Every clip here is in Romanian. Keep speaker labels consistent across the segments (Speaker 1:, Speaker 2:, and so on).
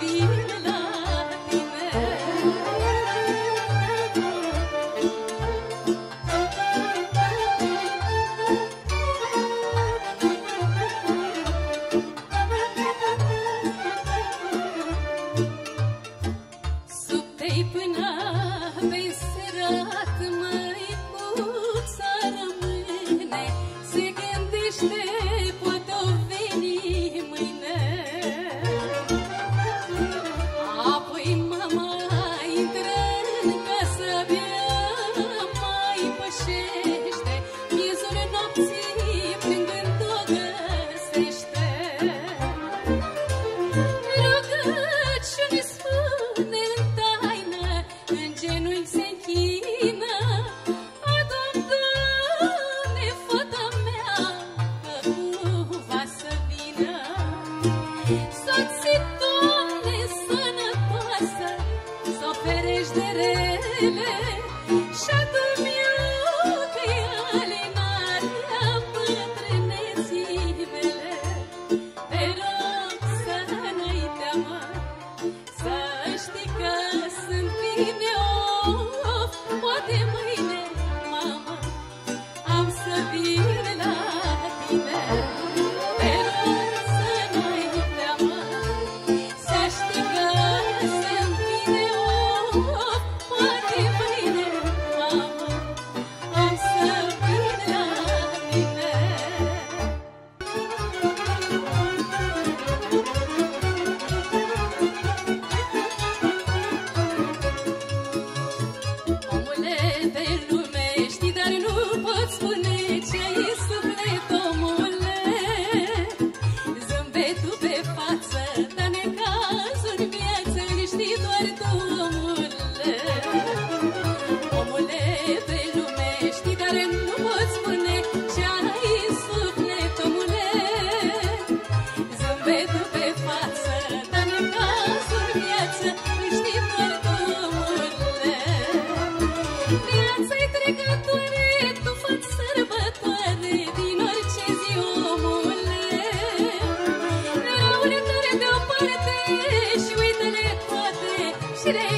Speaker 1: be of what am pe lume Știi, nu poți spune ce ai în suflet, omule pe față, dar în cazuri viață Știi doar tu, omule Viața-i trecătoare, tu faci sărbătoare Din orice zi, omule Laure tare deoparte și uite-le toate și le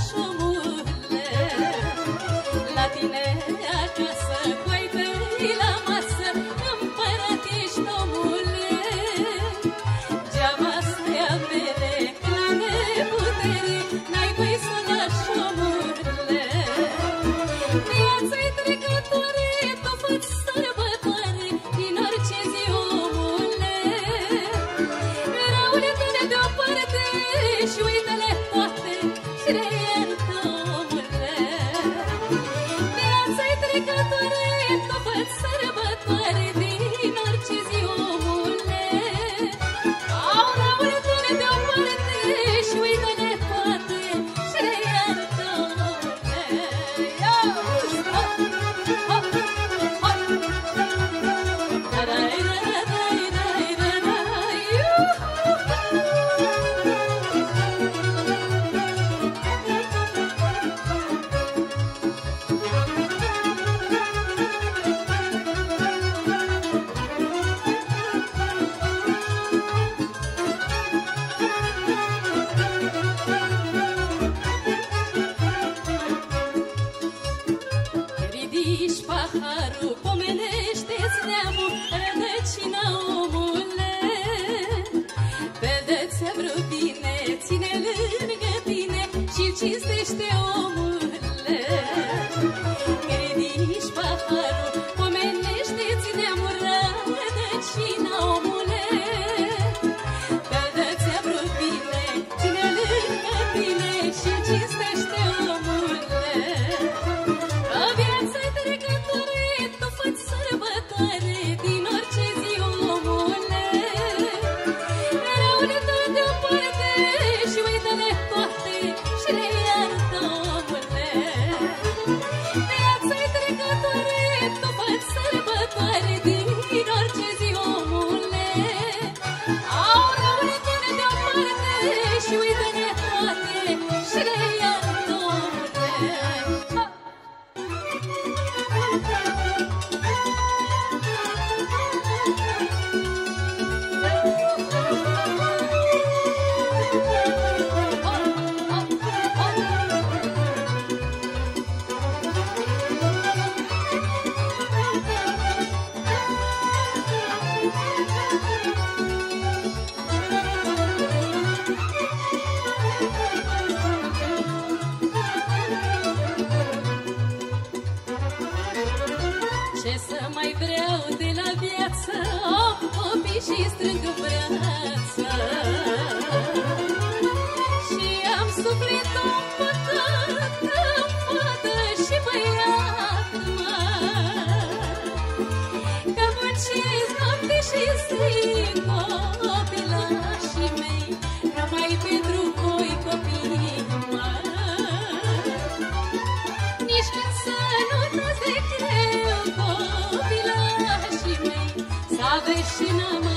Speaker 1: başımı öpme Latine haru Krishna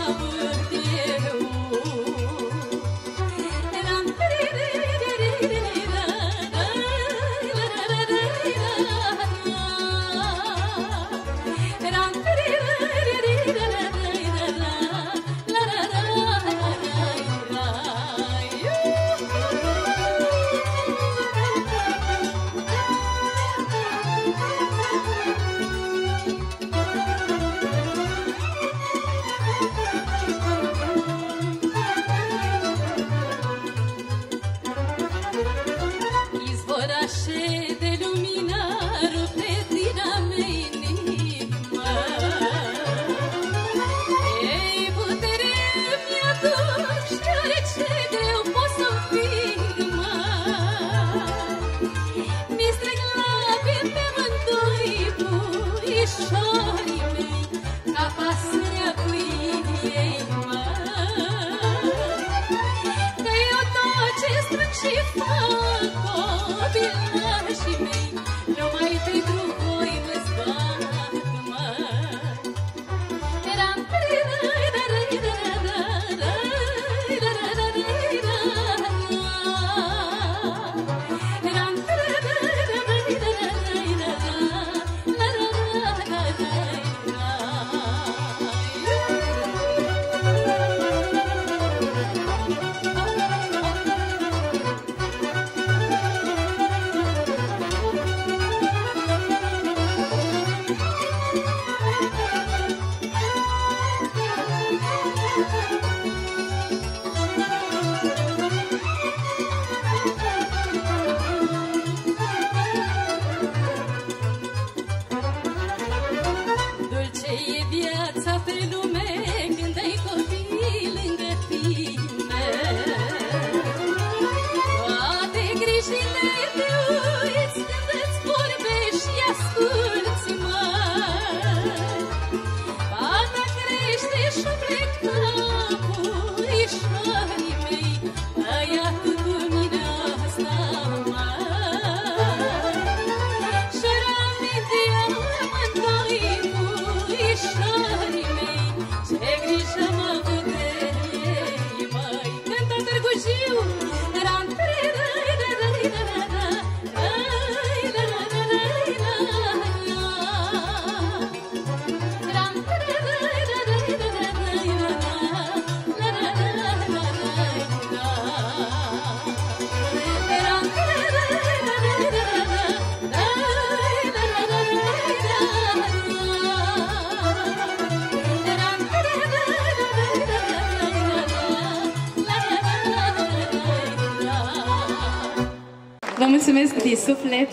Speaker 1: mulțumesc din suflet.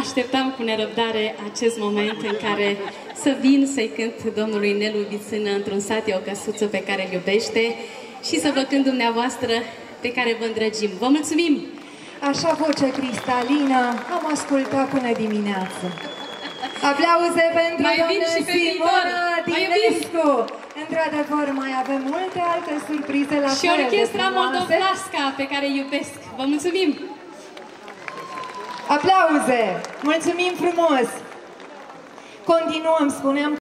Speaker 1: Așteptam cu nerăbdare acest moment în care să vin să-i cânt domnului Nelu Vițână într-un sat o căsuță pe care îl iubește și să vă cânt dumneavoastră pe care vă îndrăgim. Vă mulțumim!
Speaker 2: Așa voce cristalină am ascultat până dimineață. Aplauze pentru
Speaker 1: mai vin și pe
Speaker 2: Simona Dinescu! Într-adevăr, mai avem multe alte surprize la
Speaker 1: Și orchestra Moldovlasca pe care iubesc. Vă mulțumim!
Speaker 2: Aplauze! Mulțumim frumos! Continuăm, spuneam